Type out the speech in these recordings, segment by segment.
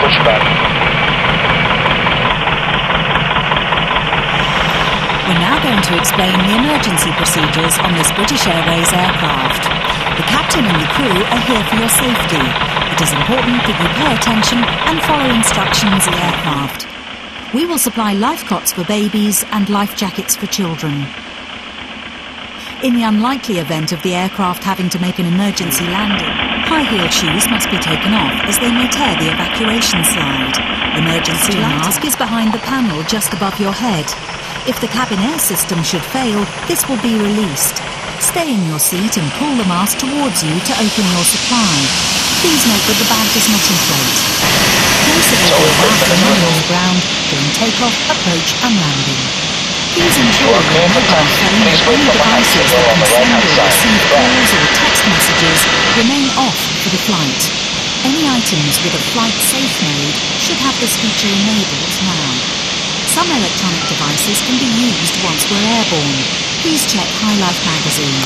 for pushback. We're now going to explain the emergency procedures on this British Airways aircraft. The captain and the crew are here for your safety. It is important that you pay attention and follow instructions of the aircraft. We will supply life cots for babies and life jackets for children. In the unlikely event of the aircraft having to make an emergency landing, high-heeled shoes must be taken off as they may tear the evacuation slide. Emergency mask is behind the panel just above your head. If the cabin air system should fail, this will be released. Stay in your seat and pull the mask towards you to open your supply. Please note that the bag does not inflate. Place it over your mouth on the ground during takeoff, approach and landing. Please ensure are clear your mobile taxi. phone and any devices that can send or receive calls or text messages remain off for the flight. Any items with a flight safe mode should have this feature enabled now. Some electronic devices can be used once we're airborne. Please check High Life magazine.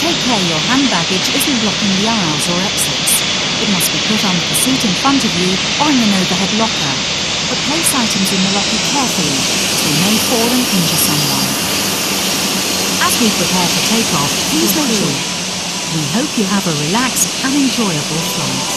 Take care your hand baggage isn't blocking the aisles or exits. It must be put under the seat in front of you or in an overhead locker to place items in the locker carefully as they may fall and injure someone. As we prepare for takeoff, please make sure. We hope you have a relaxed and enjoyable flight.